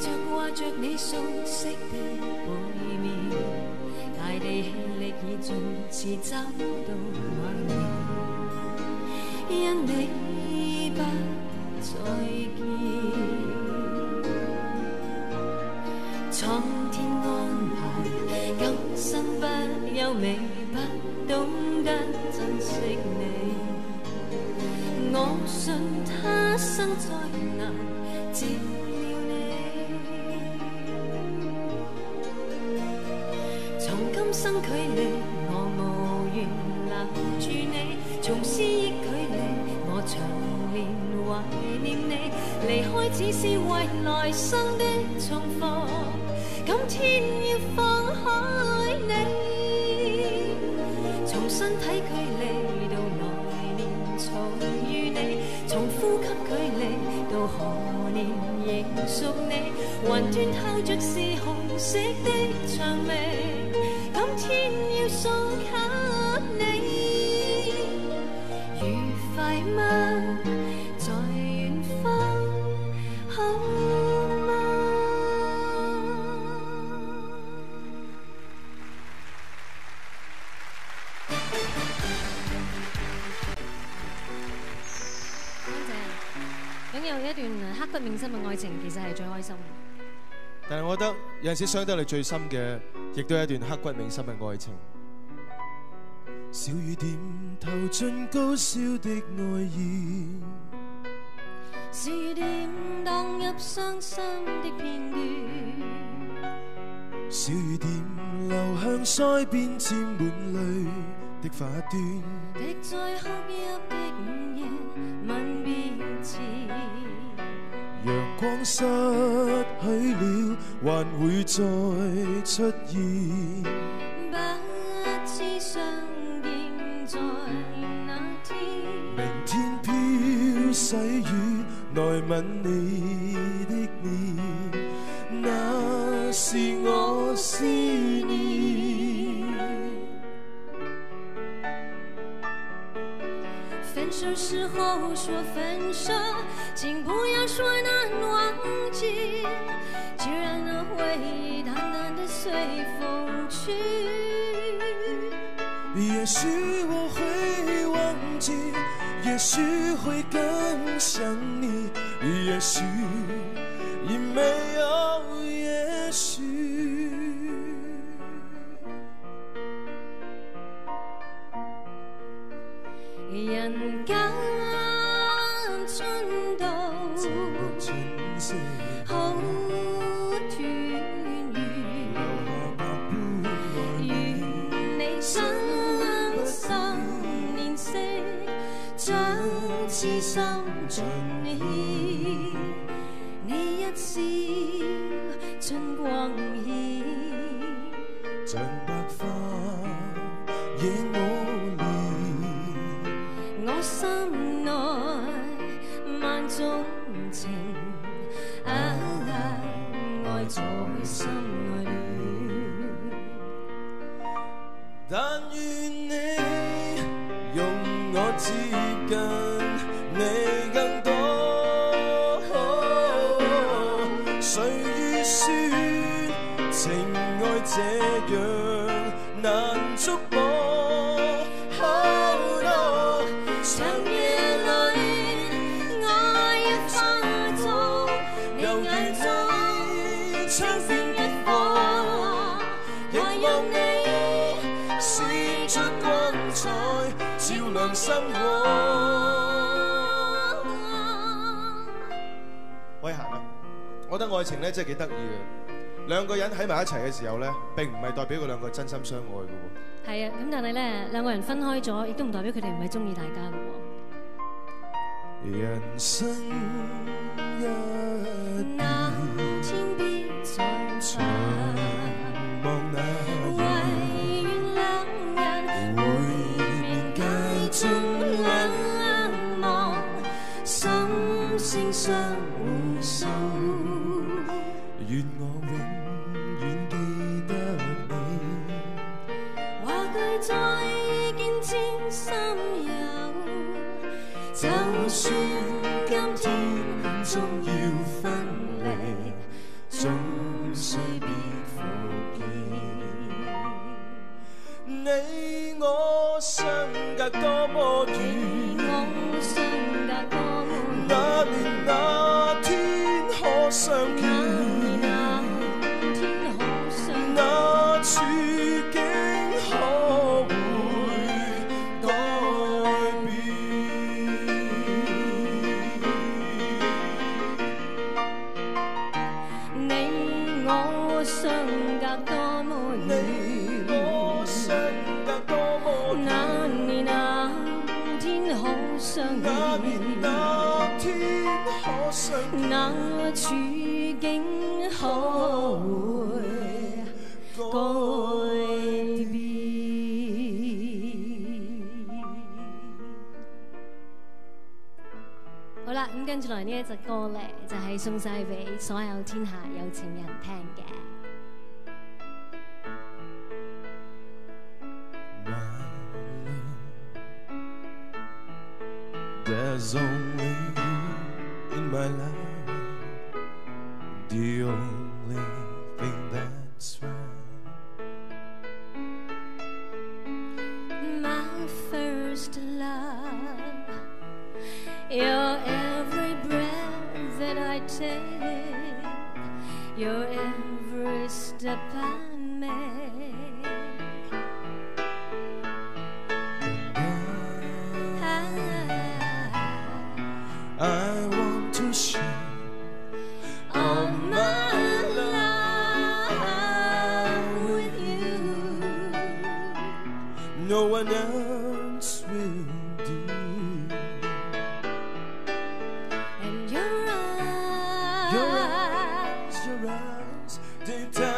着挂着你熟悉的背面，大地气力已尽，迟走到晚年，因你不再见。苍天安排，今生不优美，不懂得珍惜你，我信他生再能。距离，我无缘留住你；从思忆距离，我长年怀念你。离开只是为来生的重逢，今天要放开你。从身体距离到来年重遇你，从呼吸距离到何年仍属你。云端透着是红色的蔷薇。今天要送给你，愉快吗？在远方好吗？拥有一段刻骨铭心的爱情，其实系最开心。但系，我觉得有阵时伤得你最深嘅，亦都系一段刻骨铭心嘅爱情。小雨点投进高烧的爱意，雨点荡入伤心的片段。小雨点流向腮边，沾满泪的发端，滴在黑 l 失去了，还会再出现。不知相见在哪天，明天飘细雨，来吻你的脸，那是我。时候说分手，请不要说难忘记，就让那回忆淡淡的随风去。也许我会忘记，也许会更想你，也许已没有也许。好团圆，愿你生生年色，将痴心尽献。你一笑，春光。钟情，爱在心内暖。但愿你用我接间，你更多。谁预算情爱这样难捉？可以行啊！我觉得爱情咧真系几得意嘅，两个人喺埋一齐嘅时候咧，并唔系代表佢两个真心相爱嘅喎。系啊，咁但系咧，两个人分开咗，亦都唔代表佢哋唔系中意大家嘅。愿我永远记得你，话句再见，知心有就算今天终要分。可境改好啦，咁跟住嚟呢一只歌咧，就系送晒俾所有天下有情人听嘅。Is only you in my life, the only thing that's right. My first love, your every breath that I take, your every step I make. around.